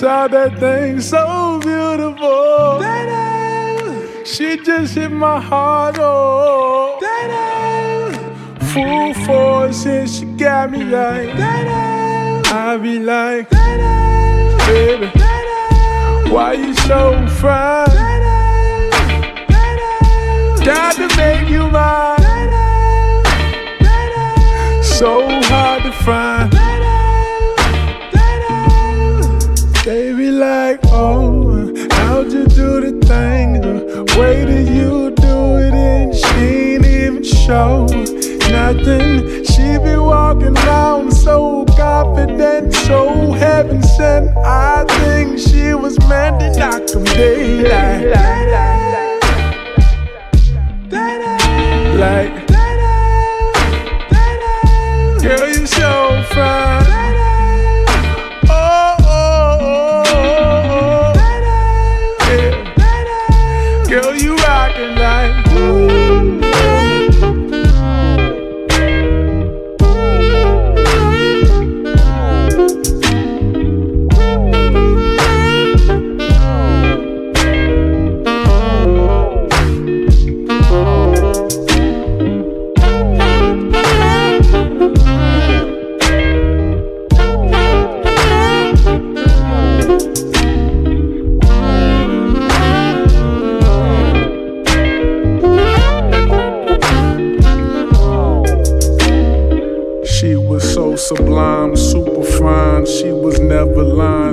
Saw that thing so beautiful. She just hit my heart, oh. Full force, and she got me like. I be like, baby, why you so fine? Got to make you mine. So hard to find. Way that you do it, and she ain't even show nothing. She be walking around so confident, so heaven sent. I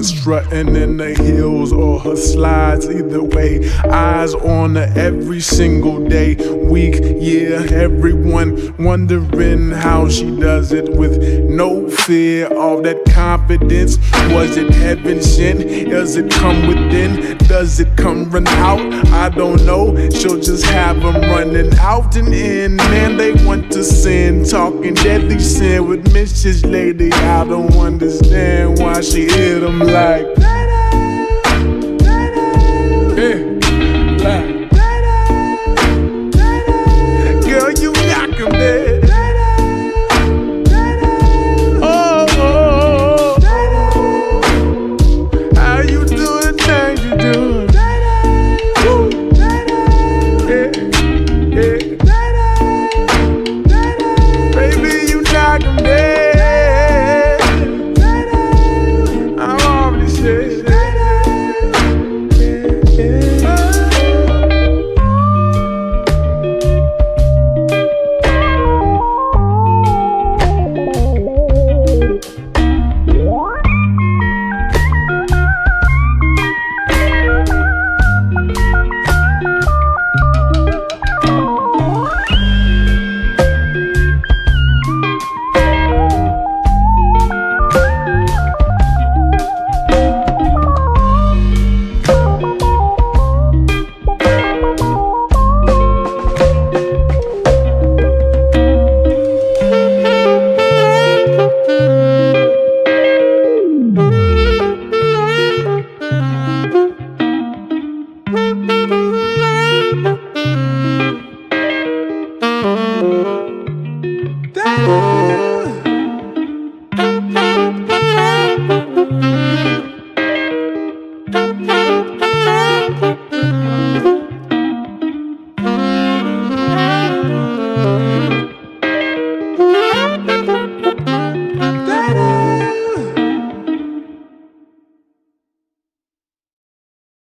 strutting in the heels or her slides. Either way, eyes on her every single day, week, year. Everyone wondering how she does it with no fear. All that confidence. Was it heaven sent? Does it come within? Does it come run out? I don't know. She'll just have them running out and in. Man, they want to sin, talking deadly sin with Mrs. Lady. I don't understand why she hit them like. Yeah, like. Girl,